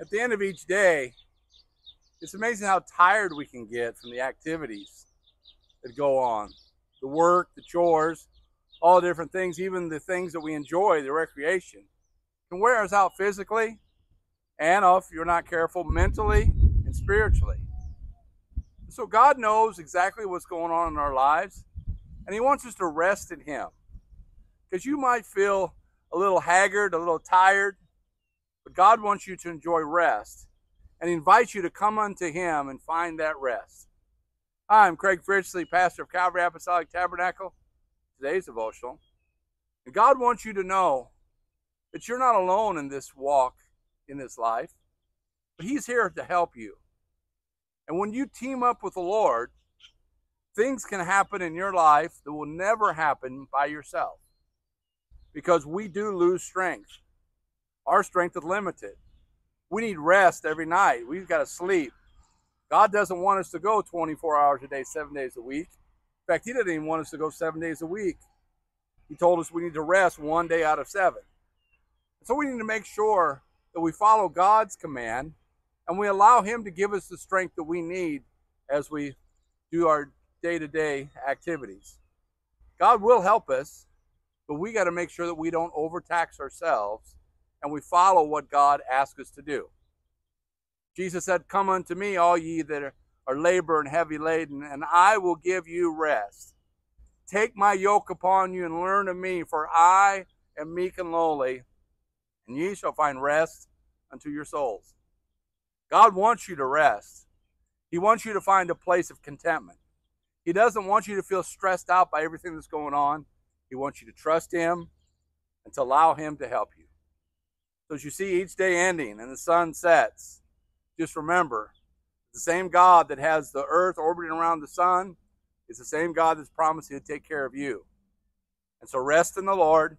At the end of each day, it's amazing how tired we can get from the activities that go on the work, the chores, all the different things, even the things that we enjoy, the recreation, can wear us out physically and if you're not careful, mentally and spiritually. So God knows exactly what's going on in our lives, and He wants us to rest in Him. Because you might feel a little haggard, a little tired, but God wants you to enjoy rest and invites you to come unto Him and find that rest. Hi, I'm Craig Fritchley, pastor of Calvary Apostolic Tabernacle. Today's devotional. And God wants you to know that you're not alone in this walk in this life, but He's here to help you. And when you team up with the Lord, things can happen in your life that will never happen by yourself because we do lose strength. Our strength is limited. We need rest every night. We've got to sleep. God doesn't want us to go 24 hours a day, seven days a week. In fact, He didn't even want us to go seven days a week. He told us we need to rest one day out of seven. So we need to make sure that we follow God's command and we allow Him to give us the strength that we need as we do our day to day activities. God will help us, but we got to make sure that we don't overtax ourselves and we follow what God asks us to do. Jesus said, Come unto me, all ye that are labor and heavy laden, and I will give you rest. Take my yoke upon you and learn of me, for I am meek and lowly, and ye shall find rest unto your souls. God wants you to rest. He wants you to find a place of contentment. He doesn't want you to feel stressed out by everything that's going on. He wants you to trust Him and to allow Him to help you. So as you see each day ending and the sun sets, just remember the same God that has the earth orbiting around the sun is the same God that's promised to take care of you. And so rest in the Lord,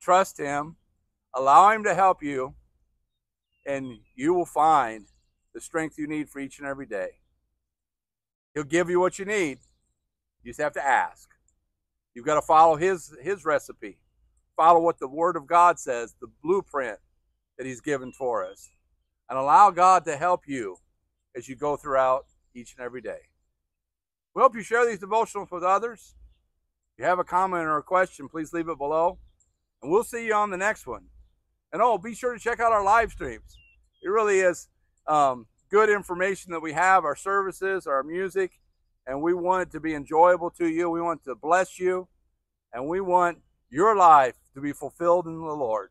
trust Him, allow Him to help you, and you will find the strength you need for each and every day. He'll give you what you need. You just have to ask. You've got to follow his his recipe. Follow what the word of God says, the blueprint that he's given for us. And allow God to help you as you go throughout each and every day. We hope you share these devotionals with others. If you have a comment or a question, please leave it below. And we'll see you on the next one. And oh, be sure to check out our live streams. It really is um, good information that we have, our services, our music, and we want it to be enjoyable to you. We want to bless you, and we want your life to be fulfilled in the Lord.